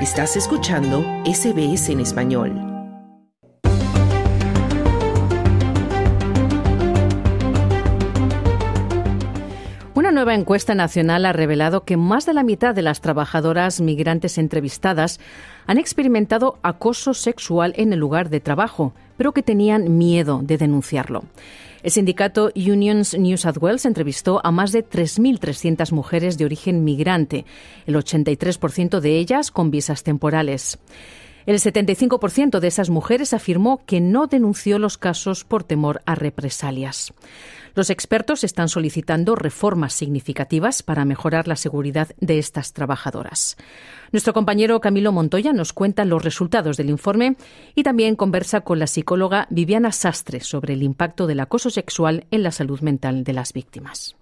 Estás escuchando SBS en español. Una nueva encuesta nacional ha revelado que más de la mitad de las trabajadoras migrantes entrevistadas han experimentado acoso sexual en el lugar de trabajo, pero que tenían miedo de denunciarlo. El sindicato Unions New South Wales entrevistó a más de 3.300 mujeres de origen migrante, el 83% de ellas con visas temporales. El 75% de esas mujeres afirmó que no denunció los casos por temor a represalias. Los expertos están solicitando reformas significativas para mejorar la seguridad de estas trabajadoras. Nuestro compañero Camilo Montoya nos cuenta los resultados del informe y también conversa con la psicóloga Viviana Sastre sobre el impacto del acoso sexual en la salud mental de las víctimas.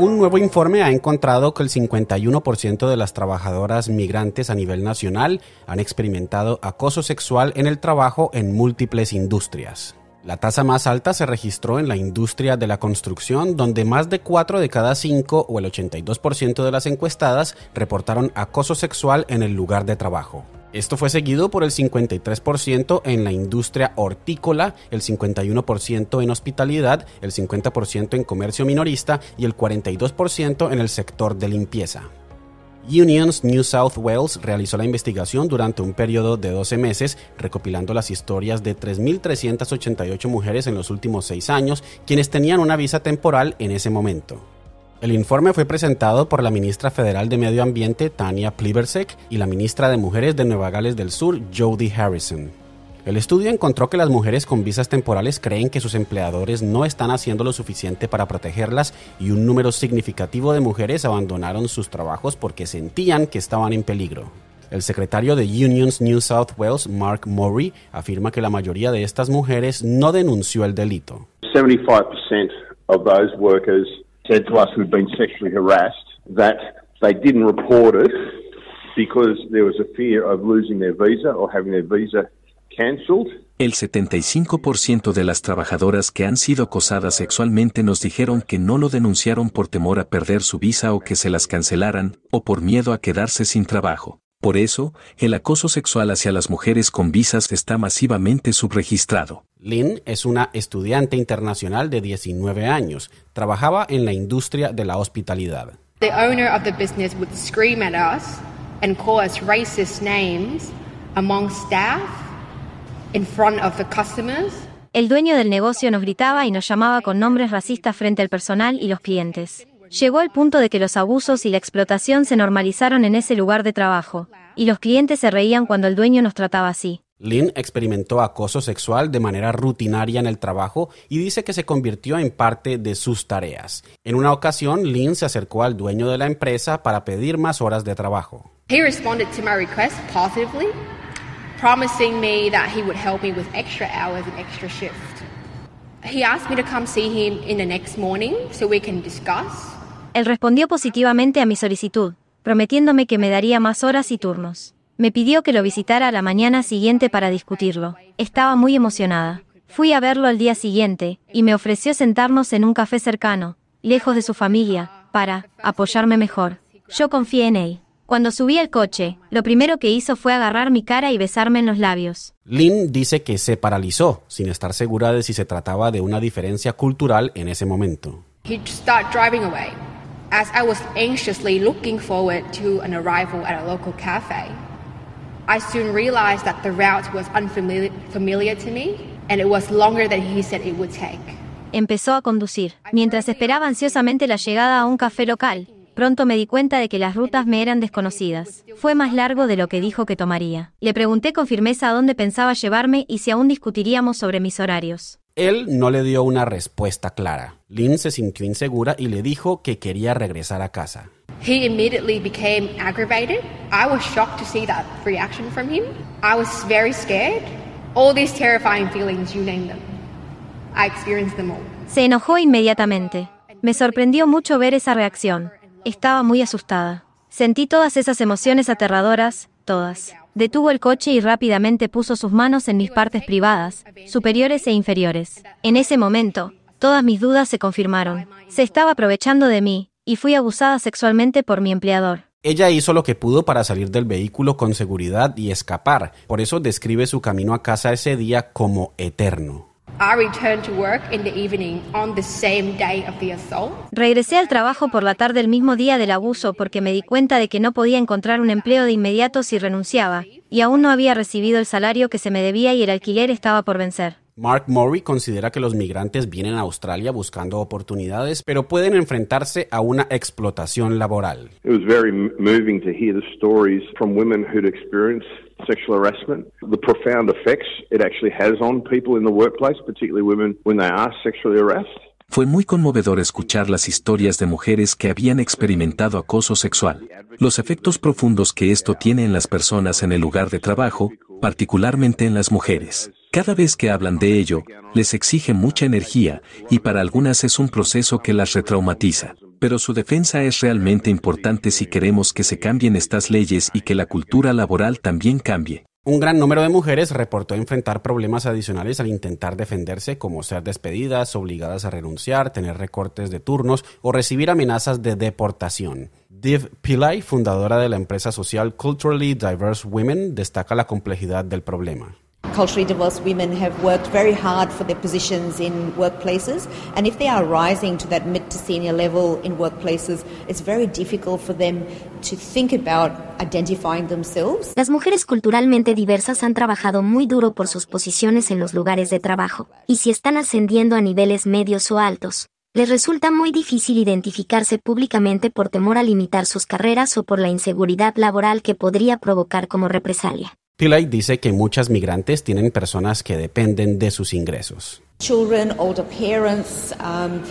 Un nuevo informe ha encontrado que el 51% de las trabajadoras migrantes a nivel nacional han experimentado acoso sexual en el trabajo en múltiples industrias. La tasa más alta se registró en la industria de la construcción, donde más de 4 de cada 5 o el 82% de las encuestadas reportaron acoso sexual en el lugar de trabajo. Esto fue seguido por el 53% en la industria hortícola, el 51% en hospitalidad, el 50% en comercio minorista y el 42% en el sector de limpieza. Unions New South Wales realizó la investigación durante un periodo de 12 meses, recopilando las historias de 3.388 mujeres en los últimos seis años, quienes tenían una visa temporal en ese momento. El informe fue presentado por la ministra federal de Medio Ambiente, Tania Plibersek, y la ministra de Mujeres de Nueva Gales del Sur, Jody Harrison. El estudio encontró que las mujeres con visas temporales creen que sus empleadores no están haciendo lo suficiente para protegerlas y un número significativo de mujeres abandonaron sus trabajos porque sentían que estaban en peligro. El secretario de Unions New South Wales, Mark Murray, afirma que la mayoría de estas mujeres no denunció el delito. 75% of those workers said to us who'd been sexually harassed that they didn't report it because there was a fear of losing their visa or having their visa cancelled. El 75% de las trabajadoras que han sido acosadas sexualmente nos dijeron que no lo denunciaron por temor a perder su visa o que se las cancelaran, o por miedo a quedarse sin trabajo. Por eso, el acoso sexual hacia las mujeres con visas está masivamente subregistrado. Lynn es una estudiante internacional de 19 años. Trabajaba en la industria de la hospitalidad. The owner of the business would scream at us and call us racist names among staff in front of the customers. El dueño del negocio nos gritaba y nos llamaba con nombres racistas frente al personal y los clientes. Llegó al punto de que los abusos y la explotación se normalizaron en ese lugar de trabajo, y los clientes se reían cuando el dueño nos trataba así. Lynn experimentó acoso sexual de manera rutinaria en el trabajo y dice que se convirtió en parte de sus tareas. En una ocasión, Lynn se acercó al dueño de la empresa para pedir más horas de trabajo. He responded to my request positively, promising me that he would help me with extra hours and extra shift. He asked me to come see him in the next morning so we can discuss. Él respondió positivamente a mi solicitud, prometiéndome que me daría más horas y turnos. Me pidió que lo visitara a la mañana siguiente para discutirlo. Estaba muy emocionada. Fui a verlo al día siguiente, y me ofreció sentarnos en un café cercano, lejos de su familia, para apoyarme mejor. Yo confié en él. Cuando subí al coche, lo primero que hizo fue agarrar mi cara y besarme en los labios. Lynn dice que se paralizó, sin estar segura de si se trataba de una diferencia cultural en ese momento. He'd start driving away. As I was anxiously looking forward to an arrival at a local cafe, I soon realized that the route was unfamiliar familiar to me and it was longer than he said it would take. Empezó a conducir, mientras esperaba ansiosamente la llegada a un café local. Pronto me di cuenta de que las rutas me eran desconocidas. Fue más largo de lo que dijo que tomaría. Le pregunté con firmeza a dónde pensaba llevarme y si aún discutiríamos sobre mis horarios. Él no le dio una respuesta clara. Lynn se sintió insegura y le dijo que quería regresar a casa. He immediately became aggravated. I was shocked to see that reaction from him. I was very scared. All these terrifying feelings, you name them. I experienced them all. Se enojó inmediatamente. Me sorprendió mucho ver esa reacción. Estaba muy asustada. Sentí todas esas emociones aterradoras, todas. Detuvo el coche y rápidamente puso sus manos en mis partes privadas, superiores e inferiores. En ese momento, todas mis dudas se confirmaron. Se estaba aprovechando de mí, y fui abusada sexualmente por mi empleador. Ella hizo lo que pudo para salir del vehículo con seguridad y escapar. Por eso describe su camino a casa ese día como eterno. Regresé al trabajo por la tarde el mismo día del abuso porque me di cuenta de que no podía encontrar un empleo de inmediato si renunciaba, y aún no había recibido el salario que se me debía y el alquiler estaba por vencer. Mark Murray considera que los migrantes vienen a Australia buscando oportunidades, pero pueden enfrentarse a una explotación laboral. It was very moving to hear the stories from women who'd experienced sexual harassment, the profound effects it actually has on people in the workplace, particularly women when they are sexually harassed. Fue muy conmovedor escuchar las historias de mujeres que habían experimentado acoso sexual, los efectos profundos que esto tiene en las personas en el lugar de trabajo, particularmente en las mujeres. Cada vez que hablan de ello, les exige mucha energía y para algunas es un proceso que las retraumatiza. Pero su defensa es realmente importante si queremos que se cambien estas leyes y que la cultura laboral también cambie. Un gran número de mujeres reportó enfrentar problemas adicionales al intentar defenderse, como ser despedidas, obligadas a renunciar, tener recortes de turnos o recibir amenazas de deportación. Div Pillay, fundadora de la empresa social Culturally Diverse Women, destaca la complejidad del problema. Culturally diverse women have worked very hard for their positions in workplaces, and if they are rising to that mid to senior level in workplaces, it's very difficult for them to think about identifying themselves. Las mujeres culturalmente diversas han trabajado muy duro por sus posiciones en los lugares de trabajo, y si están ascendiendo a niveles medios o altos, les resulta muy difícil identificarse públicamente por temor a limitar sus carreras o por la inseguridad laboral que podría provocar como represalia. Pillay dice que muchas migrantes tienen personas que dependen de sus ingresos. Children, older parents, um,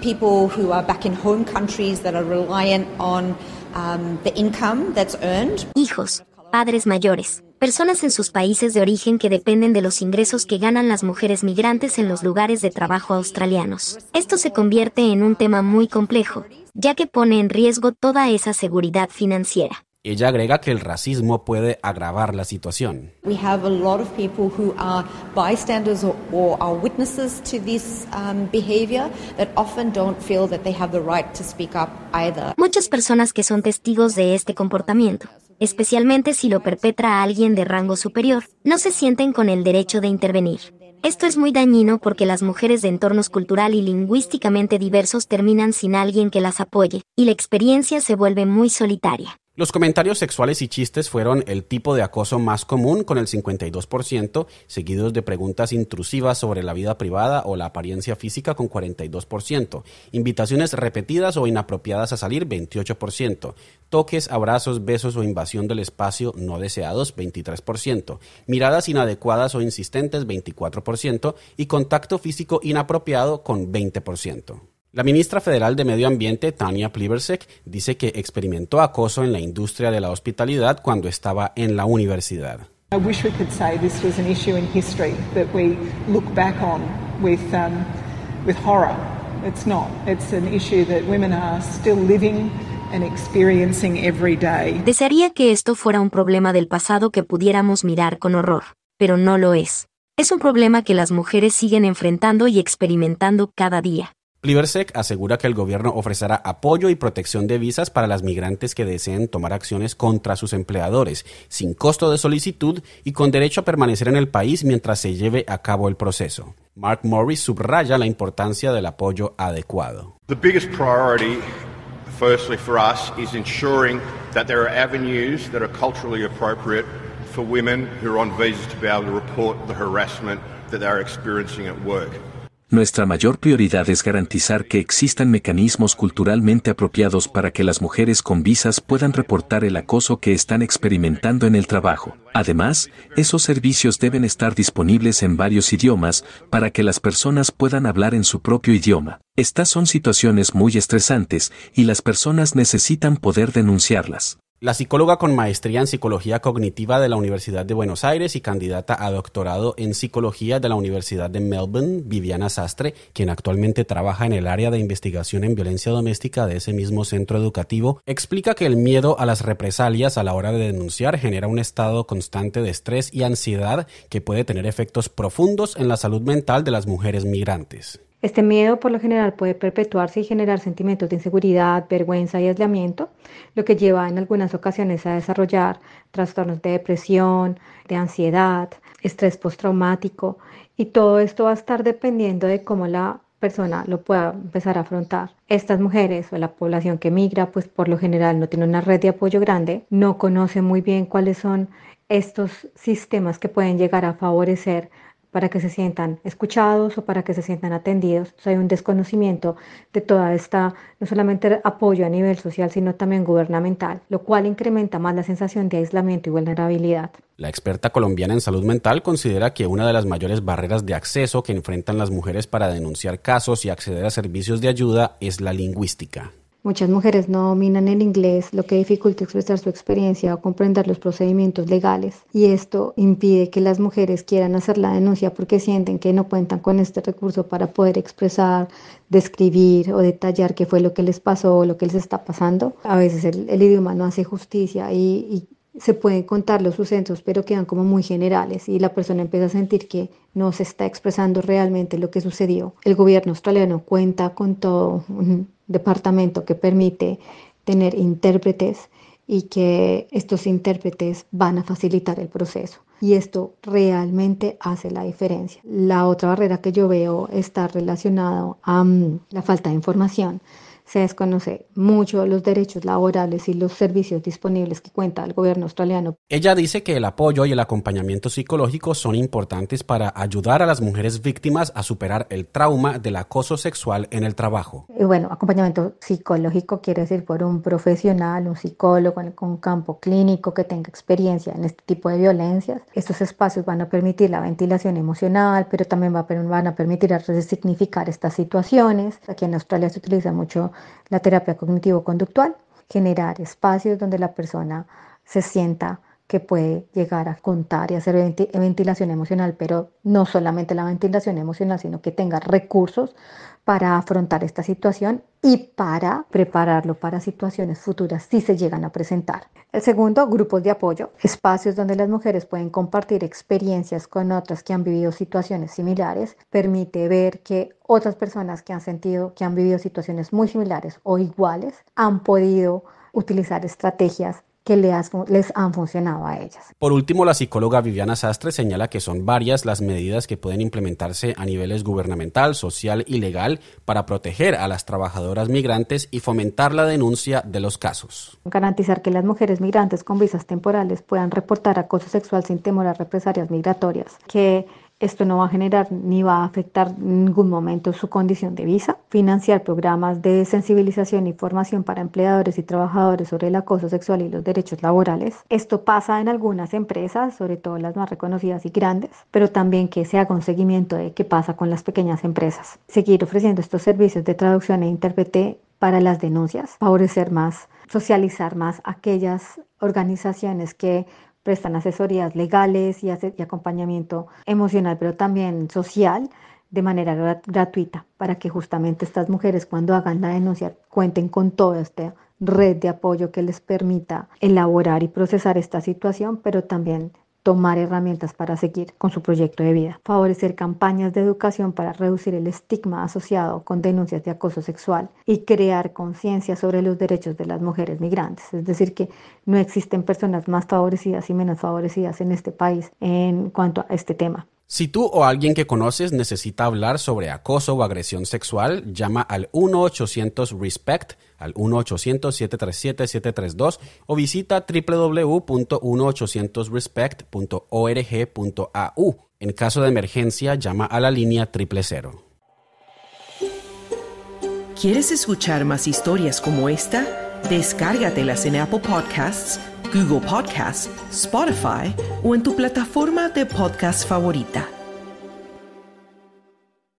people who are back in home countries that are reliant on um, the income that's earned. Hijos, padres mayores, personas en sus países de origen que dependen de los ingresos que ganan las mujeres migrantes en los lugares de trabajo australianos. Esto se convierte en un tema muy complejo, ya que pone en riesgo toda esa seguridad financiera. Ella agrega que el racismo puede agravar la situación. We have a lot of people who are bystanders or, or are witnesses to this um, behavior that often don't feel that they have the right to speak up either. Muchas personas que son testigos de este comportamiento, especialmente si lo perpetra a alguien de rango superior, no se sienten con el derecho de intervenir. Esto es muy dañino porque las mujeres de entornos cultural y lingüísticamente diversos terminan sin alguien que las apoye, y la experiencia se vuelve muy solitaria. Los comentarios sexuales y chistes fueron el tipo de acoso más común con el 52%, seguidos de preguntas intrusivas sobre la vida privada o la apariencia física con 42%, invitaciones repetidas o inapropiadas a salir 28%, toques, abrazos, besos o invasión del espacio no deseados 23%, miradas inadecuadas o insistentes 24% y contacto físico inapropiado con 20%. La ministra federal de Medio Ambiente, Tania Plibersek, dice que experimentó acoso en la industria de la hospitalidad cuando estaba en la universidad. I wish we could say this was an issue in history that we look back on with, um, with horror. It's not. It's an issue that women are still living and experiencing every day. Desearía que esto fuera un problema del pasado que pudiéramos mirar con horror, pero no lo es. Es un problema que las mujeres siguen enfrentando y experimentando cada día. Plibersek asegura que el gobierno ofrecerá apoyo y protección de visas para las migrantes que deseen tomar acciones contra sus empleadores, sin costo de solicitud y con derecho a permanecer en el país mientras se lleve a cabo el proceso. Mark Morris subraya la importancia del apoyo adecuado. The biggest priority, firstly for us, is ensuring that there are avenues that are culturally appropriate for women who are on visas to be able to report the harassment that they are experiencing at work. Nuestra mayor prioridad es garantizar que existan mecanismos culturalmente apropiados para que las mujeres con visas puedan reportar el acoso que están experimentando en el trabajo. Además, esos servicios deben estar disponibles en varios idiomas para que las personas puedan hablar en su propio idioma. Estas son situaciones muy estresantes y las personas necesitan poder denunciarlas. La psicóloga con maestría en psicología cognitiva de la Universidad de Buenos Aires y candidata a doctorado en psicología de la Universidad de Melbourne, Viviana Sastre, quien actualmente trabaja en el área de investigación en violencia doméstica de ese mismo centro educativo, explica que el miedo a las represalias a la hora de denunciar genera un estado constante de estrés y ansiedad que puede tener efectos profundos en la salud mental de las mujeres migrantes. Este miedo por lo general puede perpetuarse y generar sentimientos de inseguridad, vergüenza y aislamiento, lo que lleva en algunas ocasiones a desarrollar trastornos de depresión, de ansiedad, estrés postraumático y todo esto va a estar dependiendo de cómo la persona lo pueda empezar a afrontar. Estas mujeres o la población que migra, pues por lo general no tiene una red de apoyo grande, no conoce muy bien cuáles son estos sistemas que pueden llegar a favorecer para que se sientan escuchados o para que se sientan atendidos. hay un desconocimiento de toda esta, no solamente apoyo a nivel social, sino también gubernamental, lo cual incrementa más la sensación de aislamiento y vulnerabilidad. La experta colombiana en salud mental considera que una de las mayores barreras de acceso que enfrentan las mujeres para denunciar casos y acceder a servicios de ayuda es la lingüística. Muchas mujeres no dominan el inglés, lo que dificulta expresar su experiencia o comprender los procedimientos legales. Y esto impide que las mujeres quieran hacer la denuncia porque sienten que no cuentan con este recurso para poder expresar, describir o detallar qué fue lo que les pasó o lo que les está pasando. A veces el, idioma no hace justicia y, se pueden contar los sucesos, pero quedan como muy generales y la persona empieza a sentir que no se está expresando realmente lo que sucedió. El gobierno australiano cuenta con todo departamento que permite tener intérpretes y que estos intérpretes van a facilitar el proceso. Y esto realmente hace la diferencia. La otra barrera que yo veo está relacionada a mm, la falta de información se desconoce mucho los derechos laborales y los servicios disponibles que cuenta el gobierno australiano. Ella dice que el apoyo y el acompañamiento psicológico son importantes para ayudar a las mujeres víctimas a superar el trauma del acoso sexual en el trabajo. Y bueno, acompañamiento psicológico quiere decir por un profesional, un psicólogo con un campo clínico que tenga experiencia en este tipo de violencias. Estos espacios van a permitir la ventilación emocional, pero también van a permitir resignificar estas situaciones. Aquí en Australia se utiliza mucho la terapia cognitivo-conductual, generar espacios donde la persona se sienta que puede llegar a contar y hacer ventilación emocional, pero no solamente la ventilación emocional, sino que tenga recursos para afrontar esta situación y para prepararlo para situaciones futuras si se llegan a presentar. El segundo, grupos de apoyo, espacios donde las mujeres pueden compartir experiencias con otras que han vivido situaciones similares, permite ver que otras personas que han sentido, que han vivido situaciones muy similares o iguales, han podido utilizar estrategias que les han funcionado a ellas. Por último, la psicóloga Viviana Sastre señala que son varias las medidas que pueden implementarse a niveles gubernamental, social y legal para proteger a las trabajadoras migrantes y fomentar la denuncia de los casos. Garantizar que las mujeres migrantes con visas temporales puedan reportar acoso sexual sin temor a represalias migratorias, que esto no va a generar ni va a afectar en ningún momento su condición de visa. Financiar programas de sensibilización y formación para empleadores y trabajadores sobre el acoso sexual y los derechos laborales. Esto pasa en algunas empresas, sobre todo las más reconocidas y grandes, pero también que se haga un seguimiento de qué pasa con las pequeñas empresas. Seguir ofreciendo estos servicios de traducción e intérprete para las denuncias, favorecer más, socializar más aquellas organizaciones que prestan asesorías legales y, acompañamiento emocional, pero también social de manera gratuita para que justamente estas mujeres cuando hagan la denuncia cuenten con toda esta red de apoyo que les permita elaborar y procesar esta situación, pero también tomar herramientas para seguir con su proyecto de vida, favorecer campañas de educación para reducir el estigma asociado con denuncias de acoso sexual y crear conciencia sobre los derechos de las mujeres migrantes. Es decir, que no existen personas más favorecidas y menos favorecidas en este país en cuanto a este tema. Si tú o alguien que conoces necesita hablar sobre acoso o agresión sexual, llama al 1-800-RESPECT, al 1-800-737-732 o visita www.1800respect.org.au. En caso de emergencia, llama a la línea 000. ¿Quieres escuchar más historias como esta? Descárgatelas en Apple Podcasts Google Podcasts, Spotify o en tu plataforma de podcast favorita.